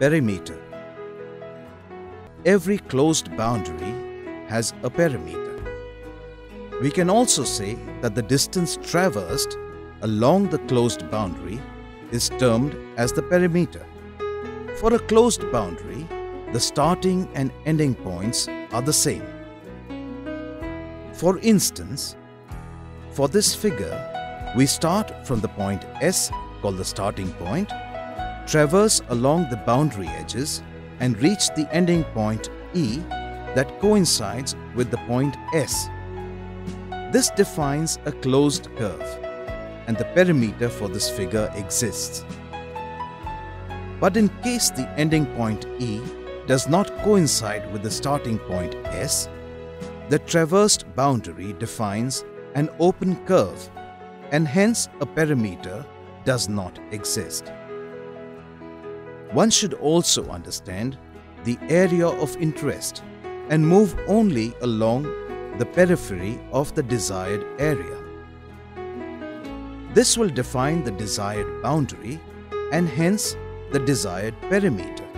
Perimeter Every closed boundary has a perimeter. We can also say that the distance traversed along the closed boundary is termed as the perimeter. For a closed boundary, the starting and ending points are the same. For instance, for this figure, we start from the point S called the starting point, traverse along the boundary edges and reach the ending point E that coincides with the point S. This defines a closed curve and the perimeter for this figure exists. But in case the ending point E does not coincide with the starting point S, the traversed boundary defines an open curve and hence a perimeter does not exist. One should also understand the area of interest and move only along the periphery of the desired area. This will define the desired boundary and hence the desired perimeter.